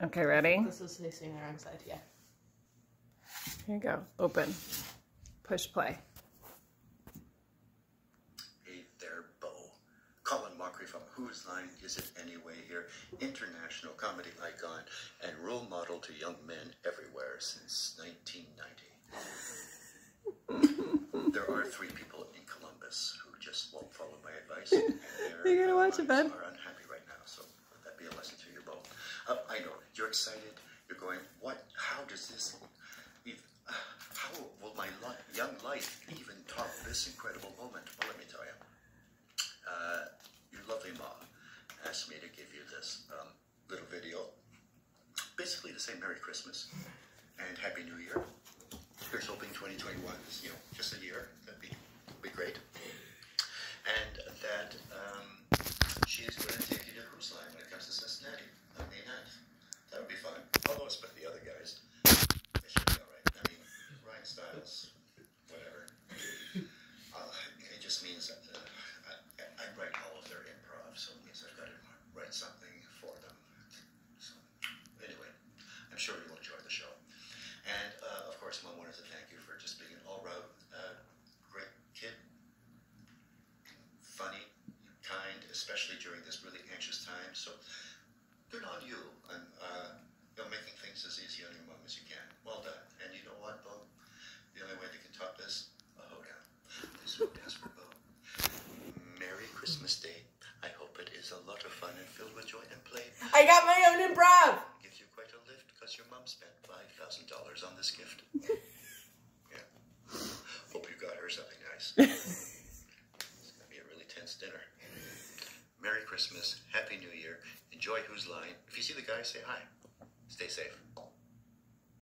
Okay, ready? This is facing the wrong side, yeah. Here you go. Open. Push play. Hey there, Bo. Colin Mochrie from Whose Line Is It Anyway here, international comedy icon and role model to young men everywhere since 1990. there are three people in Columbus who just won't follow my advice. And You're gonna watch it, lives bud? Are unhappy right now, so let that be a lesson to you, Bo. Uh, I know you're excited. You're going. What? How does this? How will my li- young life even top this incredible moment? Well, let me tell you. Uh, your lovely mom asked me to give you this um, little video. Basically, to say Merry Christmas and Happy New Year. Here's hoping 2021 is, you know, just a year. That'd be, be great. And that um, she's going to take you to cruise line when it comes to Cincinnati on May 9th. That would be fun. Although it's with the other guys. It should be all right. I mean, Whatever. Uh, it just means that uh, I, I write all of their improv, so it means I've got to write something for them. So, anyway, I'm sure you'll enjoy the show. And uh, of course, Mom wanted to thank you for just being an all-round uh, great kid, funny, kind, especially during this really anxious time. So, good on you on uh, you know, making things as easy on your mom as you can. Well done. And you know what, Bo? The only way they can top this, a hoedown. This is desperate, Bo. Merry Christmas Day. I hope it is a lot of fun and filled with joy and play. I got my own improv! Gives you quite a lift because your mom spent $5,000 on this gift. yeah. Hope you got her something nice. it's to be a really tense dinner. Merry Christmas. Happy New Year. Enjoy Whose Line. If you see the guy, say hi. Stay safe.